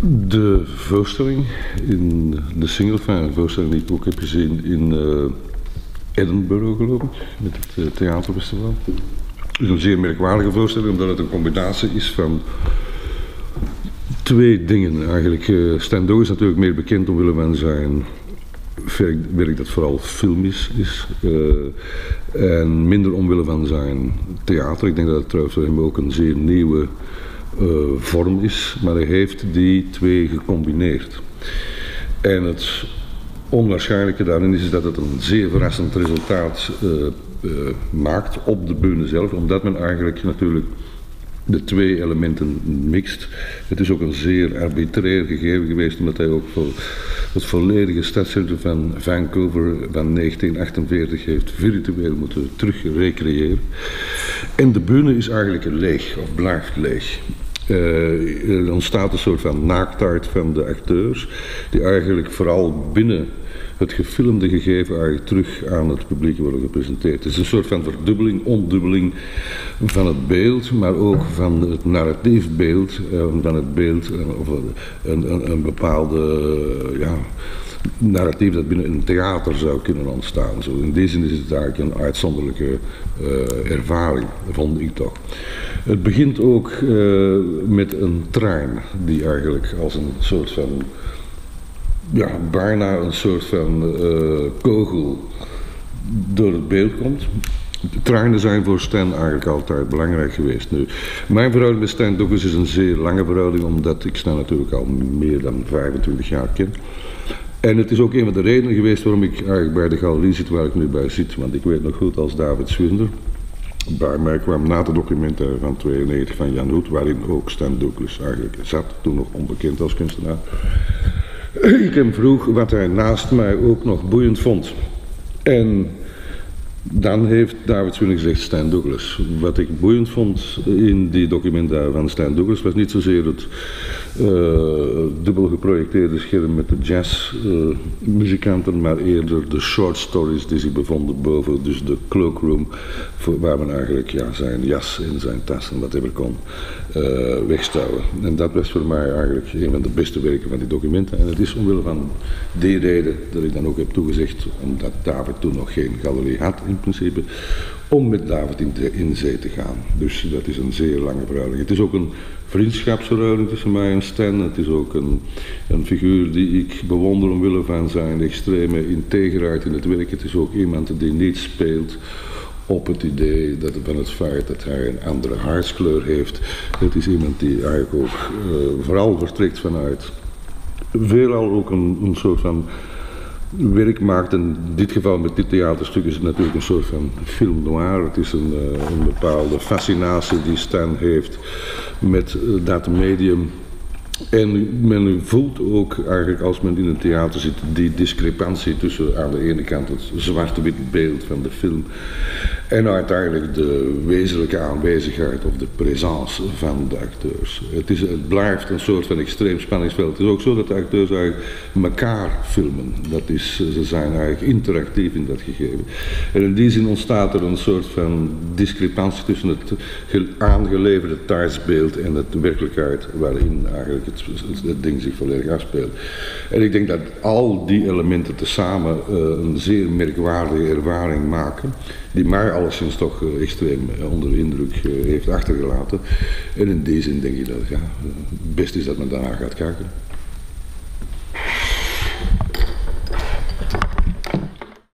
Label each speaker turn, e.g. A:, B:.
A: De voorstelling in de single, van de voorstelling die ik ook heb gezien in uh, Edinburgh geloof ik, met het uh, theaterfestival. Is een zeer merkwaardige voorstelling omdat het een combinatie is van twee dingen eigenlijk. Uh, is natuurlijk meer bekend omwille van zijn werk dat vooral filmisch is. En minder omwille van zijn theater. Ik denk dat het trouwens voor ook een zeer nieuwe uh, vorm is. Maar hij heeft die twee gecombineerd. En het onwaarschijnlijke daarin is dat het een zeer verrassend resultaat uh, maakt op de bühne zelf. Omdat men eigenlijk natuurlijk de twee elementen mixt. Het is ook een zeer arbitrair gegeven geweest, omdat hij ook voor het volledige stadscentrum van Vancouver van 1948 heeft virtueel moeten terugrecreëren. En de bühne is eigenlijk leeg, of blijft leeg. Uh, er ontstaat een soort van naaktheid van de acteurs, die eigenlijk vooral binnen het gefilmde gegeven eigenlijk terug aan het publiek worden gepresenteerd. Het is een soort van verdubbeling, ondubbeling van het beeld, maar ook van het narratief beeld, eh, van het beeld, eh, of een, een, een bepaalde, eh, ja, narratief dat binnen een theater zou kunnen ontstaan. Zo, in die zin is het eigenlijk een uitzonderlijke uh, ervaring, vond ik toch. Het begint ook uh, met een trein die eigenlijk als een soort van ja, bijna een soort van uh, kogel door het beeld komt. De treinen zijn voor Stan eigenlijk altijd belangrijk geweest. Nu, mijn verhouding met Stan Douglas is een zeer lange verhouding, omdat ik Stan natuurlijk al meer dan 25 jaar ken. En het is ook een van de redenen geweest waarom ik eigenlijk bij de galerie zit waar ik nu bij zit. Want ik weet nog goed als David Swinder bij mij kwam na de documenten van 92 van Jan Hoed, waarin ook Stan Douglas eigenlijk zat, toen nog onbekend als kunstenaar. Ik hem vroeg wat hij naast mij ook nog boeiend vond. En dan heeft David Swinning gezegd Stan Douglas. Wat ik boeiend vond in die documenten van Stan Douglas was niet zozeer het uh, dubbel geprojecteerde scherm met de jazzmuzikanten, uh, maar eerder de short stories die zich bevonden boven, dus de cloakroom, waar men eigenlijk ja, zijn jas en zijn tas en whatever kon uh, wegstouwen. En dat was voor mij eigenlijk een van de beste werken van die documenten. En het is omwille van die reden dat ik dan ook heb toegezegd, omdat David toen nog geen galerie had principe, om met David in, de, in zee te gaan. Dus dat is een zeer lange verhouding. Het is ook een vriendschapsverhouding tussen mij en Stan. Het is ook een, een figuur die ik bewonder omwille van zijn extreme integriteit in het werk. Het is ook iemand die niet speelt op het idee dat van het feit dat hij een andere haarskleur heeft. Het is iemand die eigenlijk ook uh, vooral vertrekt vanuit veelal ook een, een soort van werk maakt. In dit geval met dit theaterstuk is het natuurlijk een soort van film noir. Het is een, uh, een bepaalde fascinatie die Stan heeft met uh, dat medium. En men voelt ook eigenlijk als men in een theater zit die discrepantie tussen aan de ene kant het zwart-wit beeld van de film en uiteindelijk de wezenlijke aanwezigheid of de présence van de acteurs. Het, is, het blijft een soort van extreem spanningsveld. Het is ook zo dat de acteurs eigenlijk elkaar filmen. Dat is, ze zijn eigenlijk interactief in dat gegeven. En in die zin ontstaat er een soort van discrepantie tussen het aangeleverde tijdsbeeld en de werkelijkheid waarin eigenlijk het, ding zich volledig afspeelt. En ik denk dat al die elementen tezamen uh, een zeer merkwaardige ervaring maken die mij alleszins toch uh, extreem uh, onder de indruk uh, heeft achtergelaten. En in die zin denk ik dat het best is dat men daarna gaat kijken.